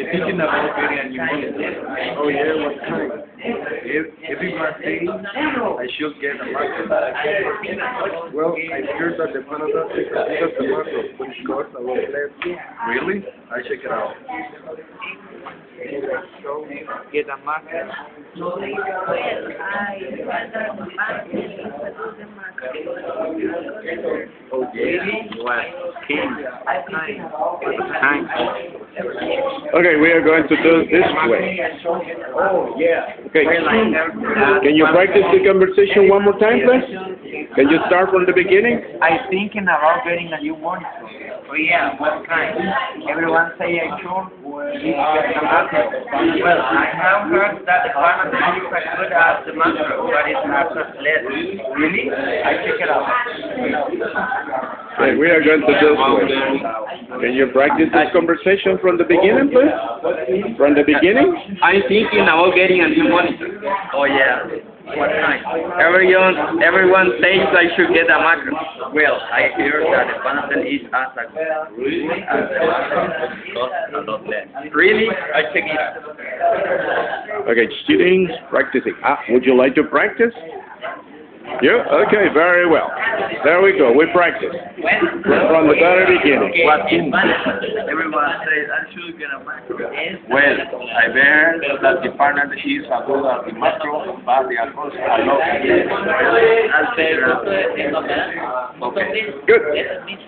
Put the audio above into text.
I thinking about getting a new monitor. Oh yeah, what kind? If everyone says I should get a Mac. Well, I heard that the Panasonic is the macro, which costs a lot less. Really? I check it out. Get a market. Oh yeah. What? King. Time. Okay, we are going to do it this way. Oh yeah. Okay. Can you practice the conversation one more time, please? Can you start from the beginning? I'm thinking about getting a new monitor. Oh yeah, what kind? Everyone say I should. Well, I have heard that the Panasonic is as good as the Macro, but it has less. Really? I check it out. Okay, we are going to do this way. Can you practice this conversation from the beginning, please? From the beginning? I'm thinking about getting a new monitor. Oh yeah. What kind? Everyone, everyone says I should get a Mac. Well, I hear that the Panasonic is as a good as the Macro, but it costs a lot less. Really? I check it out. Okay, students practicing. Ah, would you like to practice? Yeah, okay, very well. There we go, we practice. From the very beginning. What in Everyone says I should get a Macro. Well, I heard that the partner is as good as the Macro, but the cost a lot. I'll say, okay. Good.